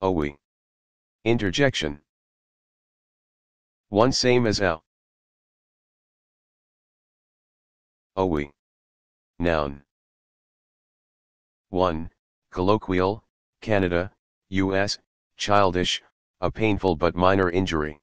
OE. Interjection. One same as L. OE. Noun. 1. Colloquial, Canada, U.S., childish, a painful but minor injury.